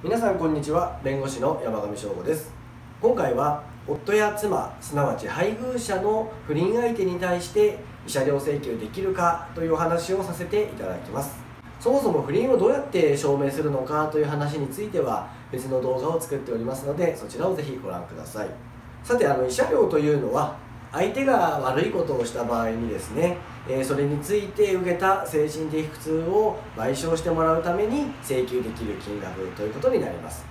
皆さんこんにちは。弁護士の山上翔吾です。今回は夫や妻すなわち配偶者の不倫相手に対して慰謝料請求できるかというお話をさせていただきます。そもそも不倫をどうやって証明するのかという話については別の動画を作っておりますのでそちらをぜひご覧ください。さてあの慰謝料というのは相手が悪いことをした場合にですね、えそれについて受けた精神的苦痛を賠償してもらうために請求できる金額ということになります。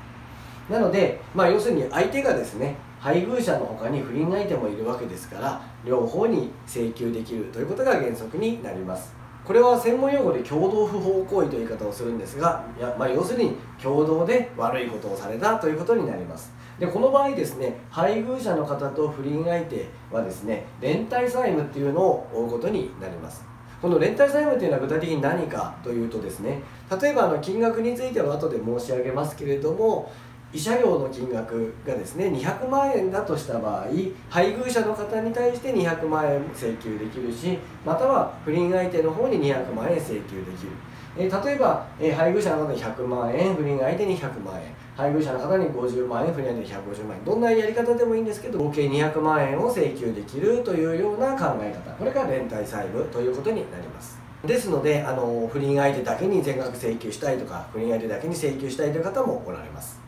なので、まあ、要するに相手がですね配偶者の他に不倫相手もいるわけですから両方に請求できるということが原則になります。これは専門用語で共同不法行為という言い方をするんですが、まあ、要するに共同で悪いことをされたということになります。でこの場合ですね配偶者の方と不倫相手はですね連帯債務っていうのを負うことになります。この連帯債務というのは具体的に何かというとですね例えばあの金額については後で申し上げますけれども慰謝料の金額がですね200万円だとした場合配偶者の方に対して200万円請求できるしまたは不倫相手の方に200万円請求できる、え例えば、え配偶者の方に100万円不倫相手に100万円配偶者の方に50万円不倫相手に150万円どんなやり方でもいいんですけど合計200万円を請求できるというような考え方。これが連帯債務ということになります。ですのであの不倫相手だけに全額請求したいとか不倫相手だけに請求したいという方もおられます。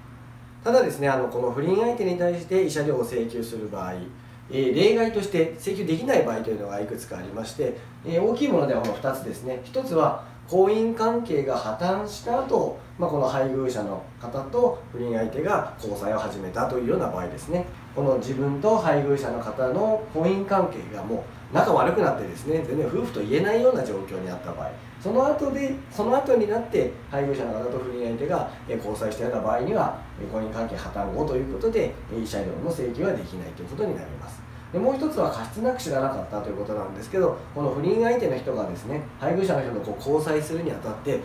ただですねあのこの不倫相手に対して慰謝料を請求する場合え、例外として請求できない場合というのがいくつかありまして、え、大きいものではこの2つですね。1つは婚姻関係が破綻した後、まあこの配偶者の方と不倫相手が交際を始めたというような場合ですね。この自分と配偶者の方の婚姻関係がもう仲悪くなってですね全然夫婦と言えないような状況にあった場合その後でその後になって配偶者の方と不倫相手が交際したような場合には婚姻関係破綻後ということで慰謝料の請求はできないということになります。でもう一つは過失なく知らなかったということなんですけどこの不倫相手の人がですね配偶者の人とこう交際するにあたって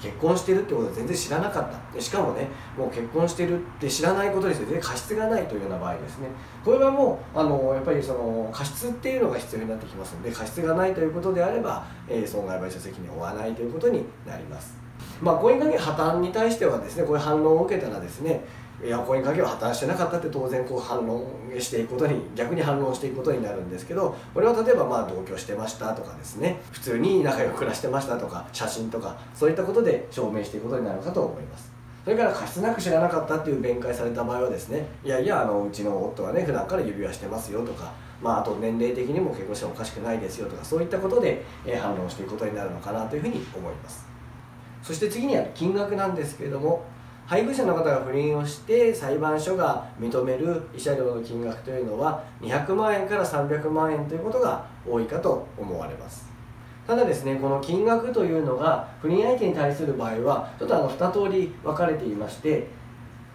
結婚してるってことは全然知らなかった。しかもねもう結婚してるって知らないことにして全然過失がないというような場合ですね。これはもうあのやっぱりその過失っていうのが必要になってきますので過失がないということであれば、えー、損害賠償責任を負わないということになります。まあ婚姻関係破綻に対してはですねこういう反論を受けたらですねいや婚姻関係は破綻してなかったって当然こう反論していくことに逆に反論していくことになるんですけどこれは例えばまあ同居してましたとかですね普通に仲良く暮らしてましたとか写真とかそういったことで証明していくことになるかと思います。それから過失なく知らなかったっていう弁解された場合はですねいやいやあのうちの夫はね普段から指輪してますよとかまあ、あと年齢的にも結婚してもおかしくないですよとかそういったことで、え反論していくことになるのかなというふうに思います。そして次には金額なんですけれども配偶者の方が不倫をして裁判所が認める慰謝料の金額というのは200万円から300万円ということが多いかと思われます。ただですねこの金額というのが不倫相手に対する場合はちょっとあの2通り分かれていまして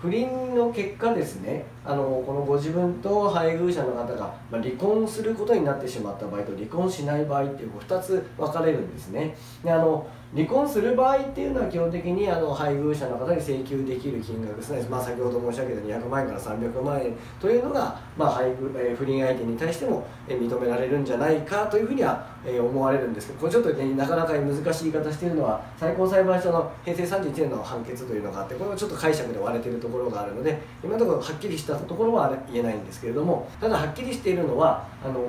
不倫の結果ですねあのこのご自分と配偶者の方が、離婚することになってしまった場合と離婚しない場合っていう2つ分かれるんですね。であの離婚する場合っていうのは基本的にあの配偶者の方に請求できる金額ですね、まあ、先ほど申し上げた200万円から300万円というのが、まあ、配偶え不倫相手に対しても認められるんじゃないかというふうには思われるんですけどこれちょっと、ね、なかなか難しい言い方しているのは最高裁判所の平成31年の判決というのがあってこれはちょっと解釈で割れているところがあるので今のところはっきりしたところは言えないんですけれどもただはっきりしているのはあの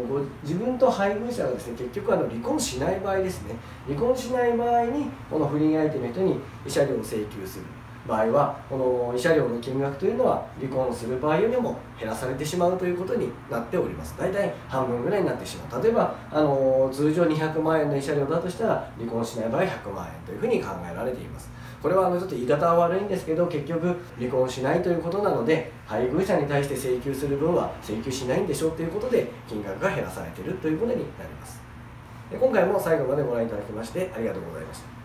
自分と配偶者がですね結局あの離婚しない場合ですね。離婚しない場合にこの不倫相手の人に慰謝料を請求する。場合はこの慰謝料の金額というのは離婚する場合よりも減らされてしまうということになっております。大体半分ぐらいになってしまう。例えばあの通常200万円の慰謝料だとしたら離婚しない場合100万円というふうに考えられています。これはあのちょっと言い方は悪いんですけど結局離婚しないということなので配偶者に対して請求する分は請求しないんでしょうということで金額が減らされているということになります。今回も最後までご覧いただきましてありがとうございました。